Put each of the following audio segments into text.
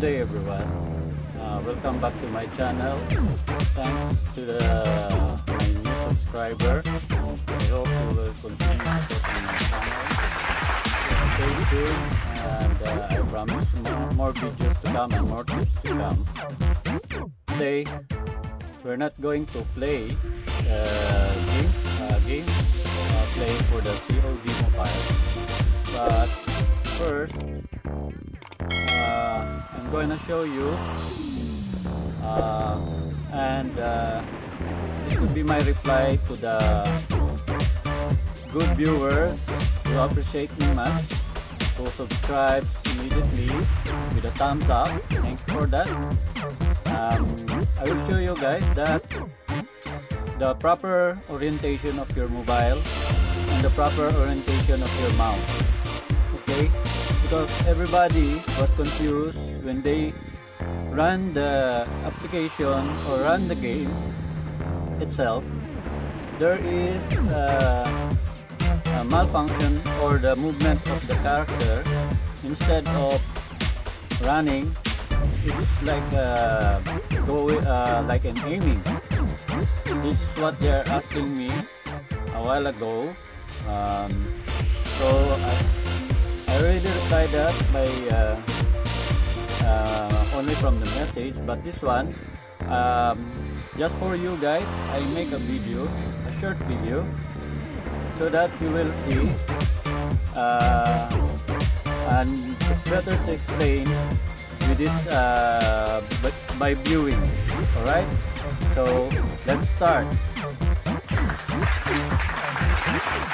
Good day everyone. Uh, welcome back to my channel. Thanks to the my new subscriber. I hope you will continue supporting my channel. Stay tuned and uh, I promise more, more videos to come and more tips to come. Today we're not going to play uh, game, uh, game uh, play for the COD mobile. But first uh, I'm going to show you. Uh, and uh, this would be my reply to the good viewers who appreciate me much who subscribe immediately with a thumbs up. Thanks for that. Um, I will show you guys that the proper orientation of your mobile and the proper orientation of your mouse. Okay because everybody was confused when they run the application or run the game itself. There is uh, a malfunction or the movement of the character. Instead of running it's like uh, go uh, like an aiming. This is what they're asking me a while ago. Um, so I already replied that by uh, uh, only from the message but this one um, just for you guys I make a video a short video so that you will see uh, and it's better to explain with this uh, by, by viewing alright? So let's start.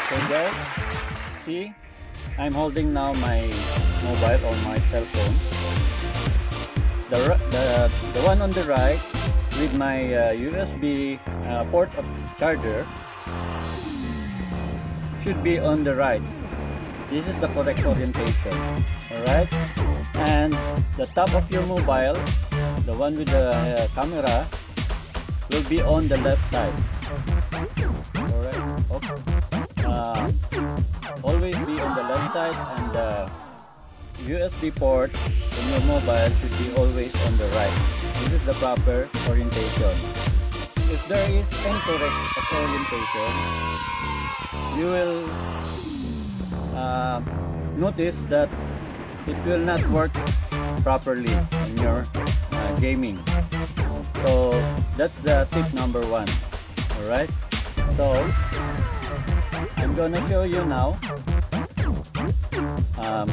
So guys see I'm holding now my mobile or my cell phone. The, the, the one on the right with my uh, USB uh, port of charger should be on the right. This is the correct orientation alright? And the top of your mobile the one with the uh, camera will be on the left side. Alright okay. Uh, always be on the left side and the USB port in your mobile should be always on the right. This is the proper orientation. If there is incorrect orientation you will uh, notice that it will not work properly in your uh, gaming. So that's the tip number one. Alright? So I'm gonna show you now um,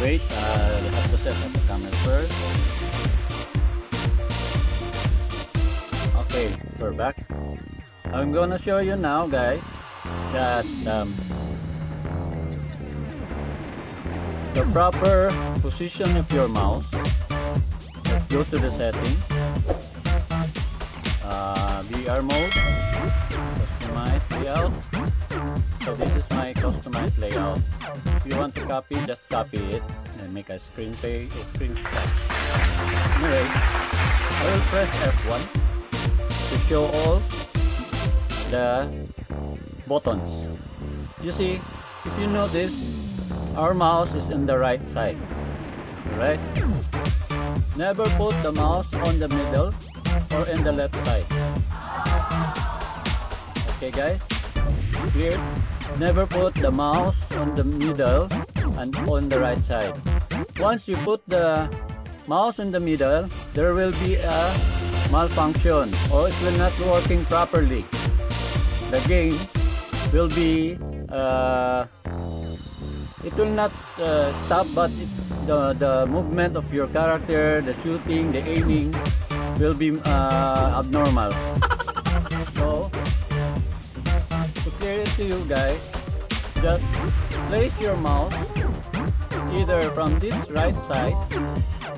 wait uh, have to set up the camera first. Okay we're back. I'm gonna show you now guys that um, the proper position of your mouse let's go to the settings uh, VR mode. Customize layout. So this is my customized layout. If you want to copy just copy it and make a screen pay a screenshot. Anyway I will press F1 to show all the buttons. You see if you notice our mouse is in the right side right? Never put the mouse on the middle or in the left side? Okay guys. Clear never put the mouse on the middle and on the right side. Once you put the mouse in the middle there will be a malfunction or it will not working properly. The game will be uh, it will not uh, stop but it, the, the movement of your character the shooting the aiming will be uh, abnormal. So to clear it to you guys just place your mouse either from this right side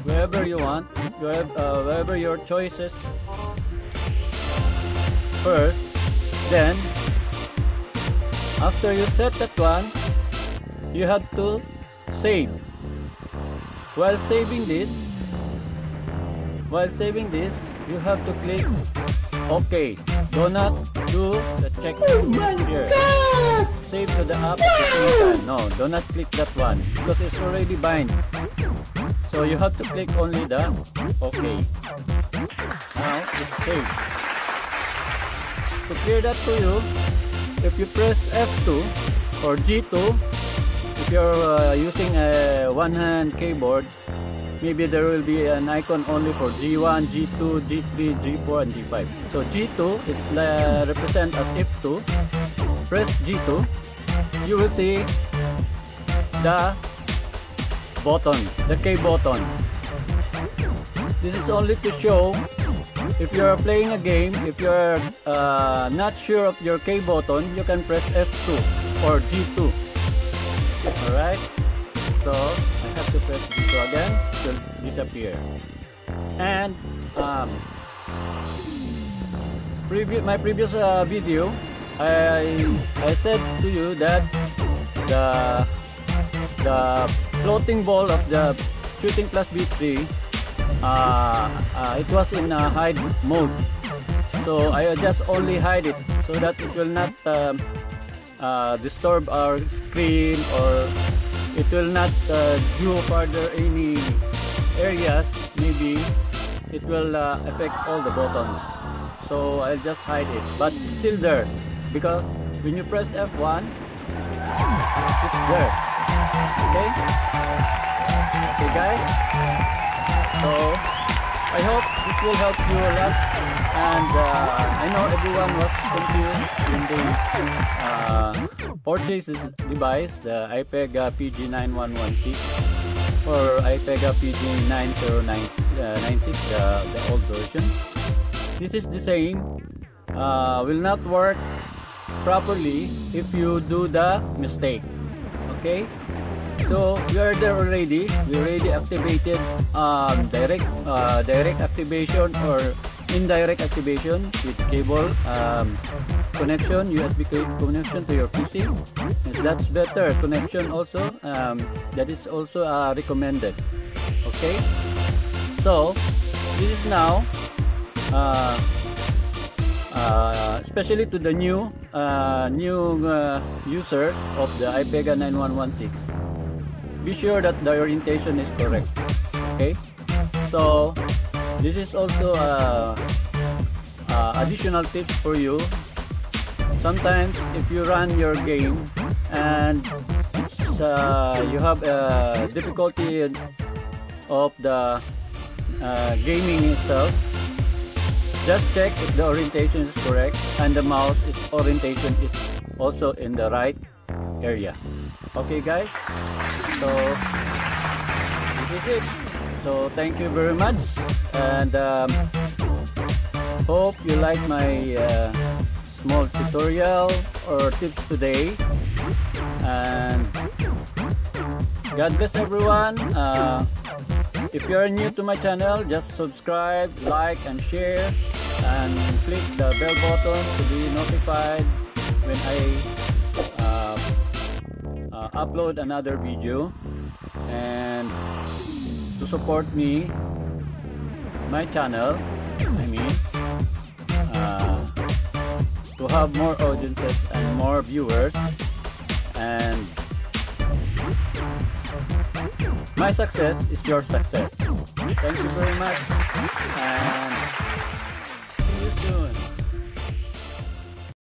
wherever you want wherever, uh, wherever your choices first then after you set that one you have to save. While saving this while saving this you have to click OK do not do the check Oh here god! save to the app at the same time. No, do not click that one because it's already bind. So you have to click only the OK. Now it's saved. To clear that to you, if you press F2 or G2, if you're uh, using a one-hand keyboard, maybe there will be an icon only for G1, G2, G3, G4, and G5. So G2 is uh, represent as F2. Press G2, you will see the button, the K button. This is only to show if you're playing a game, if you're uh, not sure of your K button, you can press F2 or G2. Alright? So, I have to press G2 disappear. And, um, previ my previous uh, video, I, I said to you that the, the floating ball of the Shooting Plus V3 uh, uh, it was in uh, hide mode so I just only hide it so that it will not um, uh, disturb our screen or it will not uh, do further any areas maybe it will uh, affect all the buttons so I'll just hide it but still there because when you press F1 it's there. Okay? Okay guys? So I hope this will help you a lot and uh, I know everyone was confused when they uh, purchase this device the iPega PG9116 or iPega PG9096 the, the old version. This is the same uh, will not work properly if you do the mistake. Okay? So we are there already. We already activated um, direct uh, direct activation or indirect activation with cable um, connection USB connection to your PC that's better connection also um, that is also uh, recommended. Okay? So this is now uh, uh, especially to the new uh, new uh, user of the iPega 9116 be sure that the orientation is correct. Okay? So this is also a, a additional tips for you. Sometimes if you run your game and uh, you have a difficulty of the uh, gaming itself just check if the orientation is correct and the mouse is orientation is also in the right area. Okay guys? So this is it so thank you very much. And um, hope you like my uh, small tutorial or tips today. And God bless everyone. Uh, if you are new to my channel just subscribe like and share. And click the bell button to be notified when I uh, upload another video. And to support me my channel I mean uh, to have more audiences and more viewers. And my success is your success. Thank you very much. And